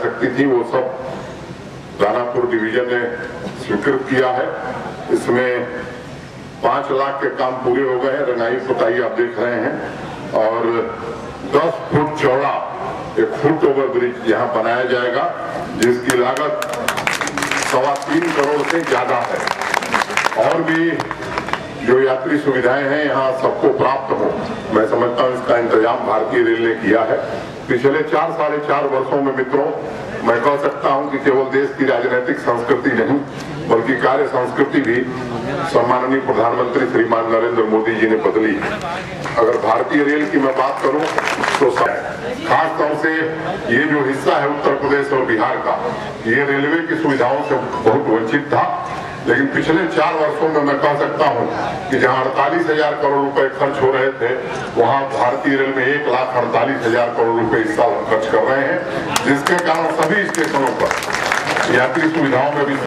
सकती थी वो सब दानापुर डिवीज़न ने स्वीकृत किया है। इसमें पाँच लाख के काम पूरे हो गए हैं। रंगाई पुताई आप देख रहे हैं। और 10 फुट चौड़ा, एक फुट ओवर ब्रिज यहाँ बनाया जाएगा, जिसकी लागत सवा तीन करोड़ से ज़्यादा है। और भी जो यात्री सुविधाएँ हैं, यहाँ सबको प्राप्त हो। मैं समझता हूँ इसका इंतज़ाम भारतीय रेल ने किया है। पिछले चार, साढ़े चार वर्षों में मित्रों, मैं कह सकता हूँ कि केवल देश की राजनीतिक संस्कृति नहीं, बल्कि कार्य संस्कृति भी सम्माननीय प्रधानमंत्री श्रीमान नरेंद्र मोदी जी ने बदली है। अगर भारतीय रेल की मैं बात करूँ तो खास तौर से ये जो हिस्सा है उत्तर प्रदेश और बिहार का, ये रेलवे की सुविधाओं से बहुत वंचित था। लेकिन पिछले चार वर्षों में मैं कह सकता हूँ कि जहाँ अड़तालीस हज़ार करोड़ रुपए खर्च हो रहे थे, वहाँ भारतीय रेल में एक लाख अड़तालीस हज़ार करोड़ रुपए इस साल खर्च कर रहे हैं, जिसके कारण सभी स्टेशनों पर यात्री सुविधाओं में भी